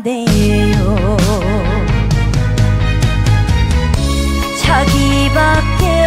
반대예요. 자기밖에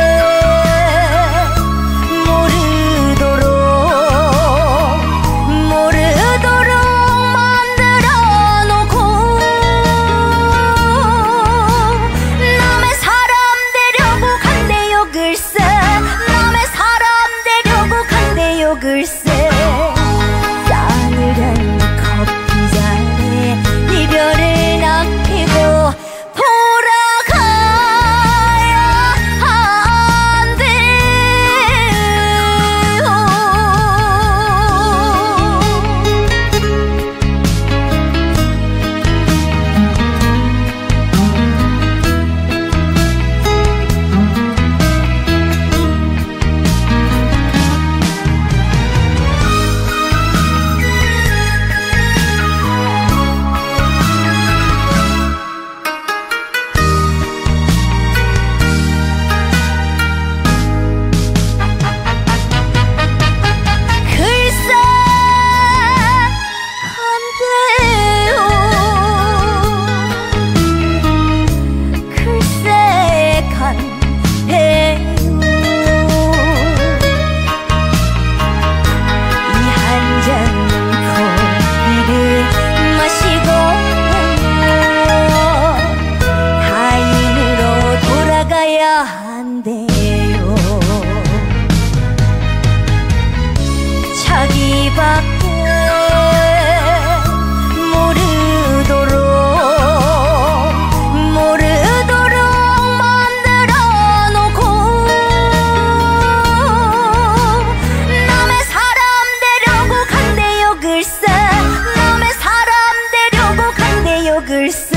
kırsın.